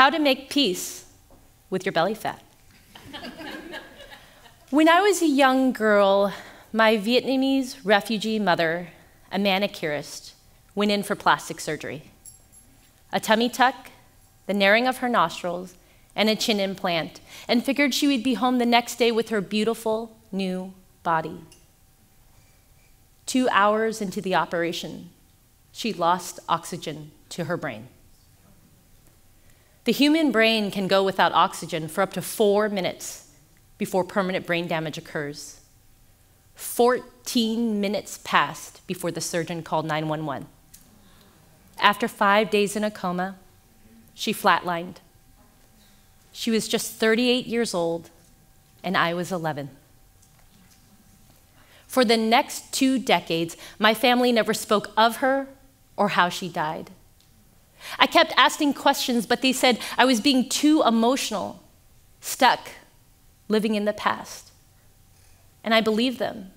how to make peace with your belly fat. when I was a young girl, my Vietnamese refugee mother, a manicurist, went in for plastic surgery. A tummy tuck, the narrowing of her nostrils, and a chin implant, and figured she would be home the next day with her beautiful new body. Two hours into the operation, she lost oxygen to her brain. The human brain can go without oxygen for up to four minutes before permanent brain damage occurs. 14 minutes passed before the surgeon called 911. After five days in a coma, she flatlined. She was just 38 years old, and I was 11. For the next two decades, my family never spoke of her or how she died. I kept asking questions, but they said I was being too emotional, stuck, living in the past. And I believed them.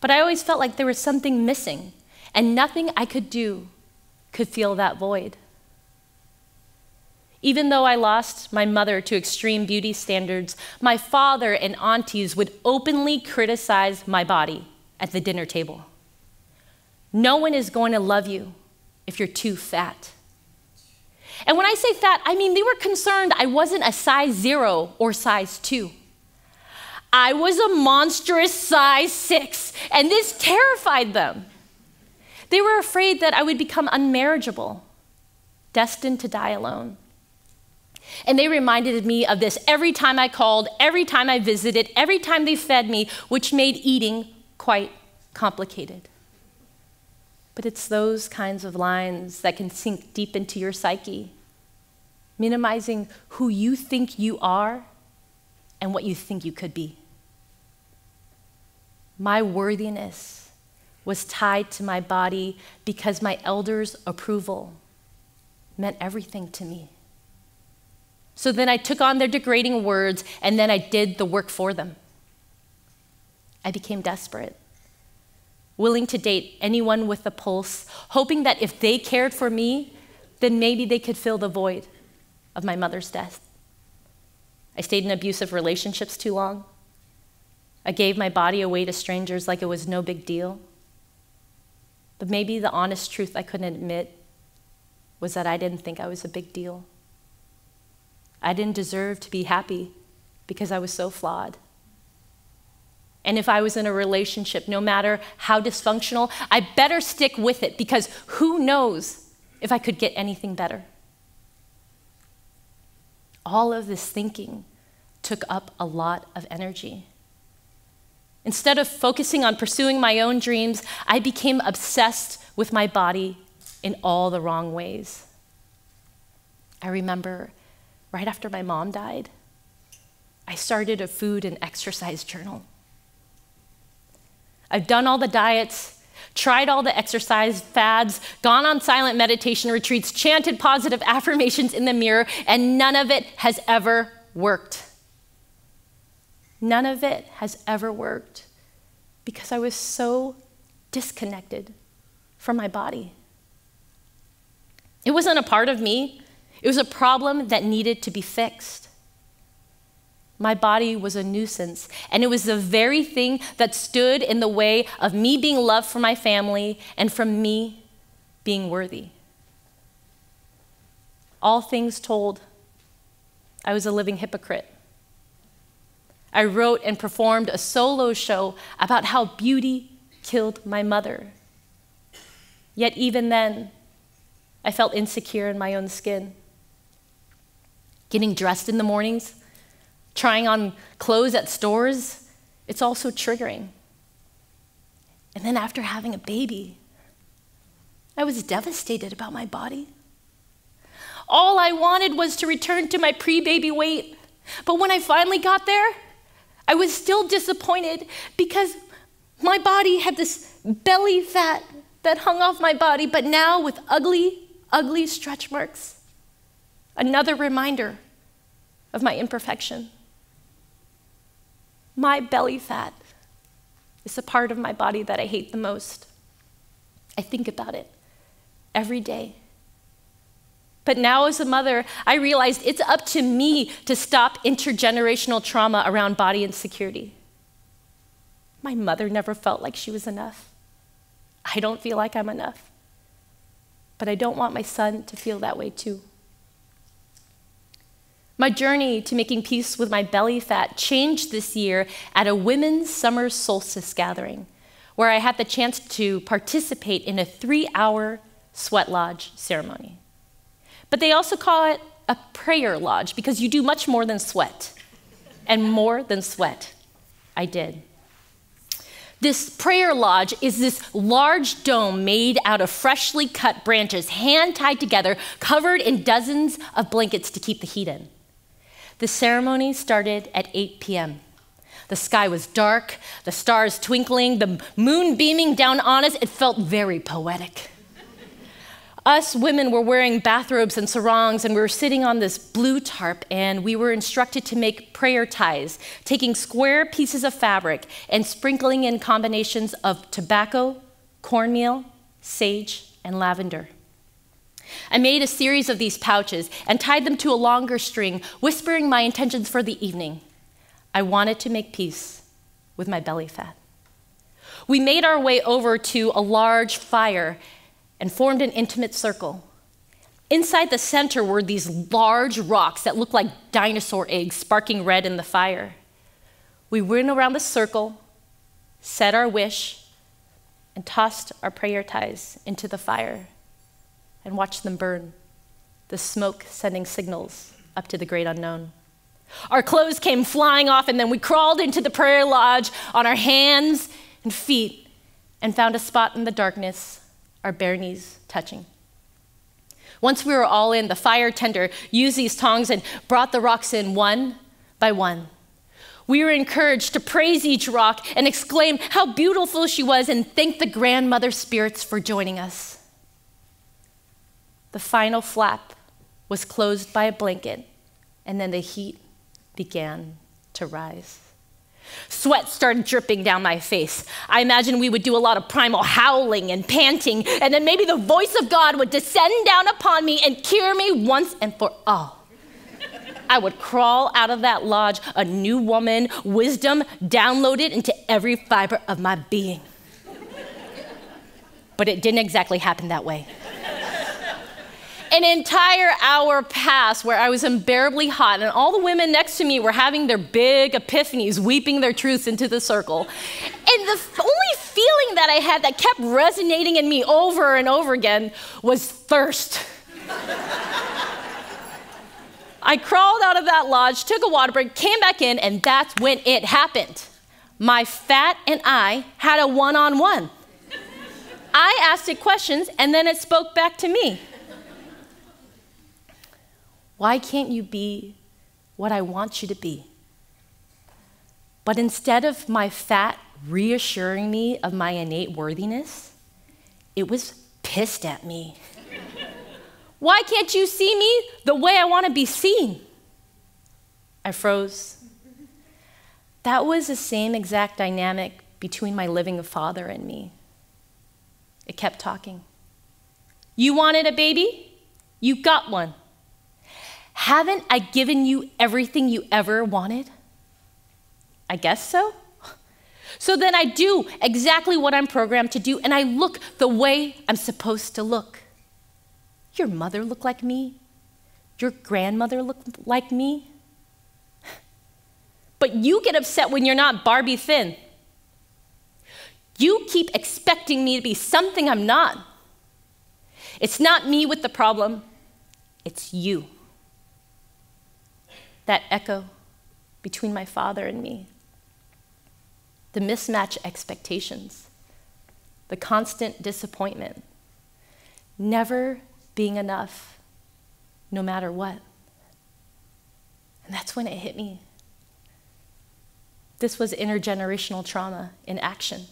But I always felt like there was something missing, and nothing I could do could fill that void. Even though I lost my mother to extreme beauty standards, my father and aunties would openly criticize my body at the dinner table. No one is going to love you if you're too fat. And when I say fat, I mean they were concerned I wasn't a size zero or size two. I was a monstrous size six, and this terrified them. They were afraid that I would become unmarriageable, destined to die alone. And they reminded me of this every time I called, every time I visited, every time they fed me, which made eating quite complicated. But it's those kinds of lines that can sink deep into your psyche, minimizing who you think you are and what you think you could be. My worthiness was tied to my body because my elders' approval meant everything to me. So then I took on their degrading words and then I did the work for them. I became desperate willing to date anyone with a pulse, hoping that if they cared for me, then maybe they could fill the void of my mother's death. I stayed in abusive relationships too long. I gave my body away to strangers like it was no big deal. But maybe the honest truth I couldn't admit was that I didn't think I was a big deal. I didn't deserve to be happy because I was so flawed. And if I was in a relationship, no matter how dysfunctional, I better stick with it because who knows if I could get anything better. All of this thinking took up a lot of energy. Instead of focusing on pursuing my own dreams, I became obsessed with my body in all the wrong ways. I remember right after my mom died, I started a food and exercise journal. I've done all the diets, tried all the exercise fads, gone on silent meditation retreats, chanted positive affirmations in the mirror, and none of it has ever worked. None of it has ever worked because I was so disconnected from my body. It wasn't a part of me, it was a problem that needed to be fixed my body was a nuisance. And it was the very thing that stood in the way of me being loved for my family and from me being worthy. All things told, I was a living hypocrite. I wrote and performed a solo show about how beauty killed my mother. Yet, even then, I felt insecure in my own skin. Getting dressed in the mornings trying on clothes at stores, it's also triggering. And then after having a baby, I was devastated about my body. All I wanted was to return to my pre baby weight. But when I finally got there, I was still disappointed because my body had this belly fat that hung off my body, but now with ugly, ugly stretch marks. Another reminder of my imperfection. My belly fat is the part of my body that I hate the most. I think about it every day. But now, as a mother, I realized it's up to me to stop intergenerational trauma around body insecurity. My mother never felt like she was enough. I don't feel like I'm enough. But I don't want my son to feel that way too. My journey to making peace with my belly fat changed this year at a women's summer solstice gathering, where I had the chance to participate in a three hour sweat lodge ceremony. But they also call it a prayer lodge because you do much more than sweat, and more than sweat. I did. This prayer lodge is this large dome made out of freshly cut branches, hand tied together, covered in dozens of blankets to keep the heat in. The ceremony started at 8 p.m. The sky was dark, the stars twinkling, the moon beaming down on us. It felt very poetic. Us women were wearing bathrobes and sarongs, and we were sitting on this blue tarp, and we were instructed to make prayer ties, taking square pieces of fabric and sprinkling in combinations of tobacco, cornmeal, sage, and lavender. I made a series of these pouches and tied them to a longer string, whispering my intentions for the evening. I wanted to make peace with my belly fat. We made our way over to a large fire and formed an intimate circle. Inside the center were these large rocks that looked like dinosaur eggs sparking red in the fire. We went around the circle, said our wish, and tossed our prayer ties into the fire and watch them burn, the smoke sending signals up to the great unknown. Our clothes came flying off, and then we crawled into the prayer lodge on our hands and feet and found a spot in the darkness, our bare knees touching. Once we were all in, the fire tender used these tongs and brought the rocks in one by one. We were encouraged to praise each rock and exclaim how beautiful she was and thank the grandmother spirits for joining us. The final flap was closed by a blanket, and then the heat began to rise. Sweat started dripping down my face. I imagined we would do a lot of primal howling and panting, and then maybe the voice of God would descend down upon me and cure me once and for all. I would crawl out of that lodge a new woman, wisdom downloaded into every fiber of my being. But it didn't exactly happen that way. An entire hour passed where I was unbearably hot, and all the women next to me were having their big epiphanies, weeping their truths into the circle. And the only feeling that I had that kept resonating in me over and over again was thirst. I crawled out of that lodge, took a water break, came back in, and that's when it happened. My fat and I had a one on one. I asked it questions, and then it spoke back to me. Why can't you be what I want you to be? But instead of my fat reassuring me of my innate worthiness, it was pissed at me. Why can't you see me the way I want to be seen? I froze. That was the same exact dynamic between my living father and me. It kept talking. You wanted a baby? You got one. Haven't I given you everything you ever wanted? I guess so. So then I do exactly what I'm programmed to do, and I look the way I'm supposed to look. Your mother looked like me. Your grandmother looked like me. But you get upset when you're not Barbie thin. You keep expecting me to be something I'm not. It's not me with the problem, it's you that echo between my father and me. The mismatch expectations, the constant disappointment, never being enough, no matter what. And that's when it hit me. This was intergenerational trauma in action.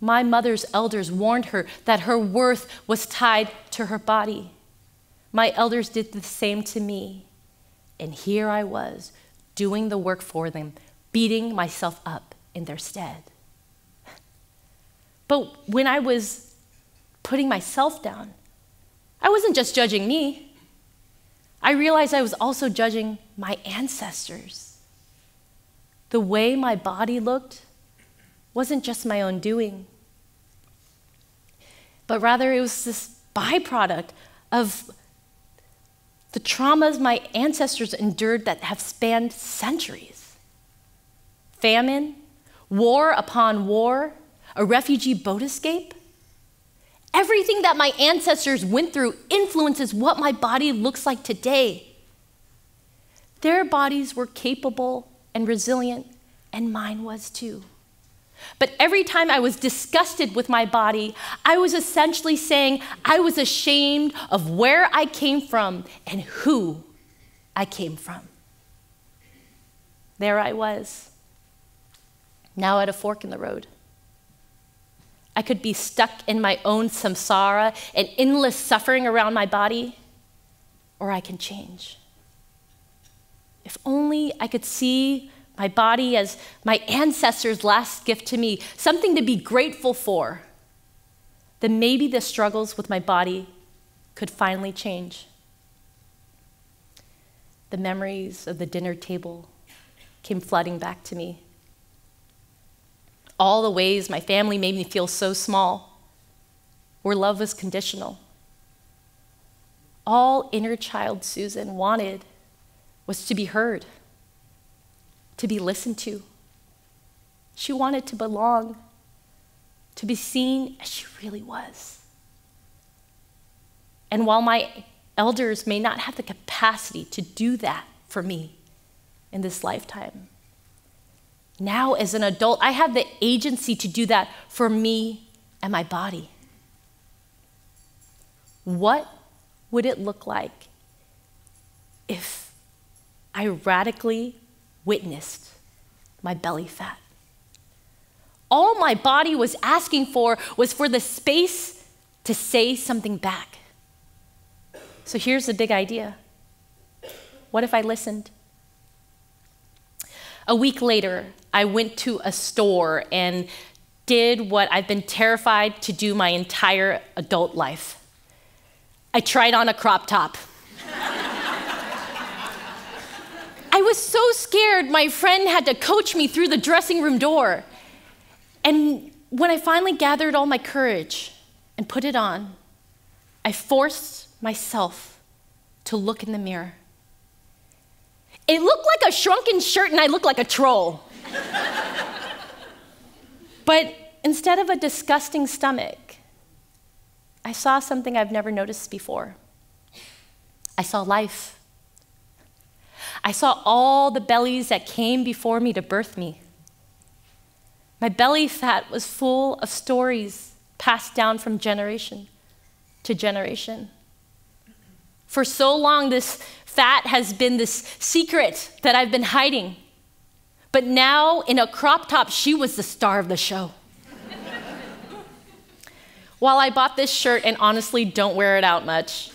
My mother's elders warned her that her worth was tied to her body. My elders did the same to me. And here I was doing the work for them, beating myself up in their stead. But when I was putting myself down, I wasn't just judging me, I realized I was also judging my ancestors. The way my body looked wasn't just my own doing, but rather it was this byproduct of the traumas my ancestors endured that have spanned centuries famine, war upon war, a refugee boat escape. Everything that my ancestors went through influences what my body looks like today. Their bodies were capable and resilient, and mine was too. But every time I was disgusted with my body, I was essentially saying I was ashamed of where I came from and who I came from. There I was, now at a fork in the road. I could be stuck in my own samsara and endless suffering around my body, or I can change. If only I could see my body as my ancestors' last gift to me, something to be grateful for, then maybe the struggles with my body could finally change. The memories of the dinner table came flooding back to me all the ways my family made me feel so small, where love was conditional. All inner child Susan wanted was to be heard, to be listened to. She wanted to belong, to be seen as she really was. And while my elders may not have the capacity to do that for me in this lifetime, now, as an adult, I have the agency to do that for me and my body. What would it look like if I radically witnessed my belly fat? All my body was asking for was for the space to say something back. So here's the big idea what if I listened? A week later, I went to a store and did what I've been terrified to do my entire adult life. I tried on a crop top. I was so scared, my friend had to coach me through the dressing room door. And when I finally gathered all my courage and put it on, I forced myself to look in the mirror. It looked like a shrunken shirt, and I looked like a troll. but instead of a disgusting stomach, I saw something I've never noticed before. I saw life. I saw all the bellies that came before me to birth me. My belly fat was full of stories passed down from generation to generation. For so long, this fat has been this secret that I've been hiding. But now, in a crop top, she was the star of the show. While I bought this shirt and honestly don't wear it out much,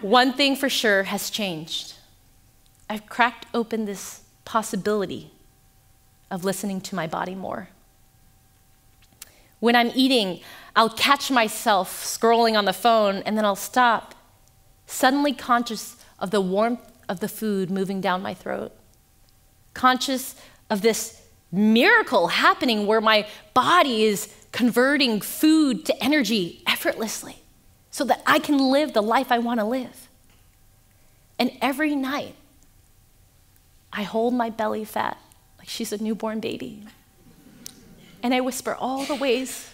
one thing for sure has changed. I've cracked open this possibility of listening to my body more. When I'm eating, I'll catch myself scrolling on the phone and then I'll stop, suddenly conscious of the warmth of the food moving down my throat conscious of this miracle happening where my body is converting food to energy effortlessly so that I can live the life I want to live. And every night, I hold my belly fat like she's a newborn baby. And I whisper all the ways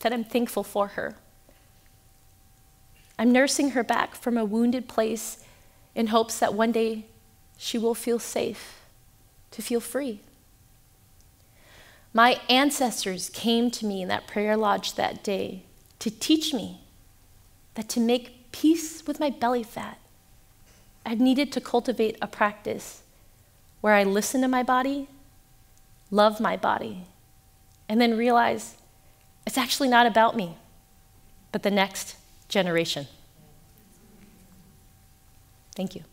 that I'm thankful for her. I'm nursing her back from a wounded place in hopes that one day she will feel safe to feel free. My ancestors came to me in that prayer lodge that day to teach me that to make peace with my belly fat, I needed to cultivate a practice where I listen to my body, love my body, and then realize it's actually not about me, but the next generation. Thank you.